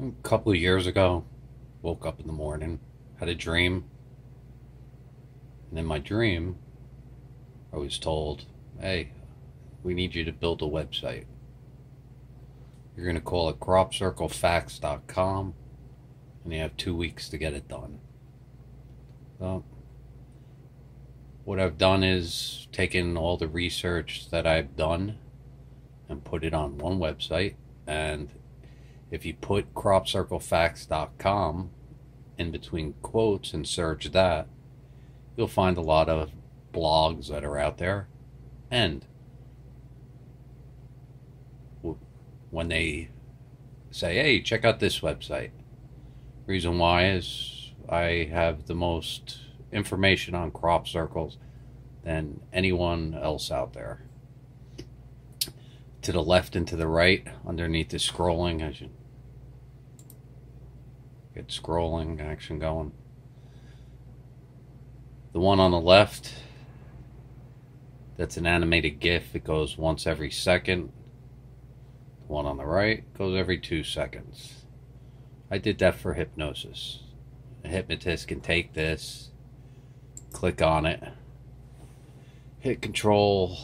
A couple of years ago, woke up in the morning, had a dream, and in my dream, I was told, hey, we need you to build a website. You're going to call it cropcirclefacts.com, and you have two weeks to get it done. So, what I've done is taken all the research that I've done and put it on one website. And if you put cropcirclefacts.com in between quotes and search that, you'll find a lot of blogs that are out there. And when they say, hey, check out this website, reason why is I have the most information on crop circles than anyone else out there. To the left and to the right, underneath the scrolling, as you get scrolling action going. The one on the left, that's an animated GIF. It goes once every second. The one on the right goes every two seconds. I did that for hypnosis. A hypnotist can take this, click on it, hit control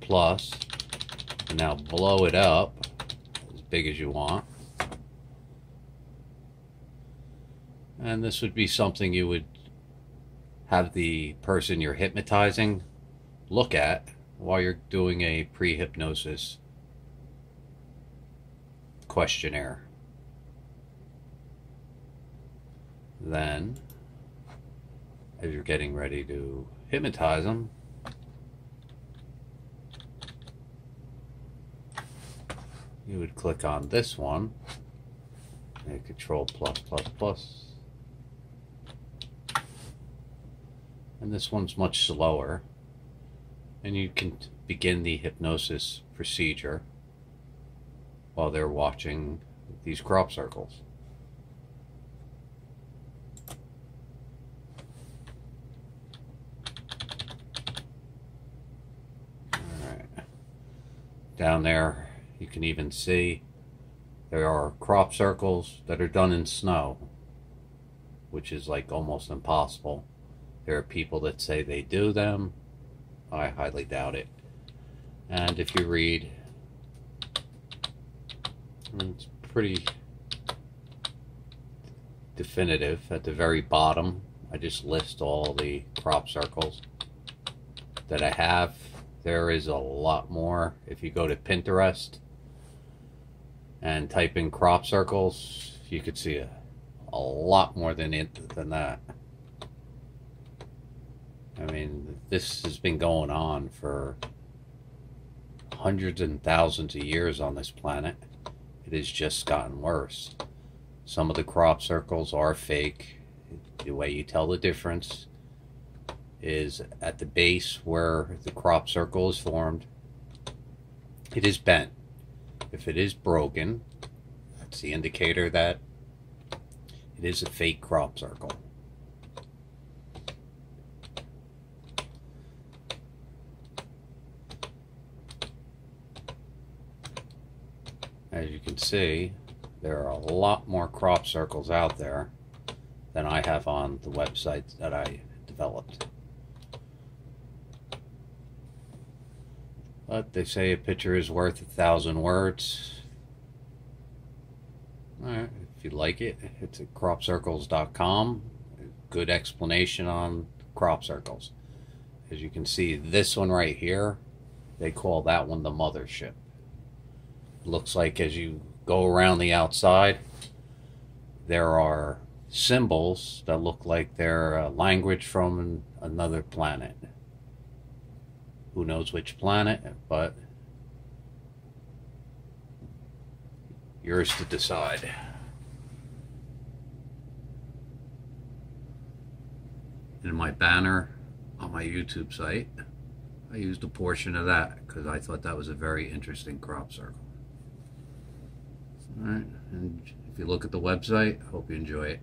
plus, and now blow it up as big as you want. And this would be something you would have the person you're hypnotizing look at while you're doing a pre hypnosis questionnaire. Then, as you're getting ready to hypnotize them, you would click on this one and control plus plus plus and this one's much slower and you can begin the hypnosis procedure while they're watching these crop circles. Down there, you can even see there are crop circles that are done in snow, which is like almost impossible. There are people that say they do them. I highly doubt it. And if you read, it's pretty definitive. At the very bottom, I just list all the crop circles that I have there is a lot more. If you go to Pinterest and type in crop circles, you could see a, a lot more than it than that. I mean, this has been going on for hundreds and thousands of years on this planet. It has just gotten worse. Some of the crop circles are fake. The way you tell the difference is at the base where the crop circle is formed. It is bent. If it is broken, that's the indicator that it is a fake crop circle. As you can see, there are a lot more crop circles out there than I have on the website that I developed. But they say a picture is worth a thousand words. If you like it, it's at cropcircles.com. Good explanation on crop circles. As you can see, this one right here, they call that one the mothership. Looks like as you go around the outside, there are symbols that look like they're a language from another planet who knows which planet, but yours to decide. In my banner on my YouTube site, I used a portion of that because I thought that was a very interesting crop circle. Alright, and if you look at the website, hope you enjoy it.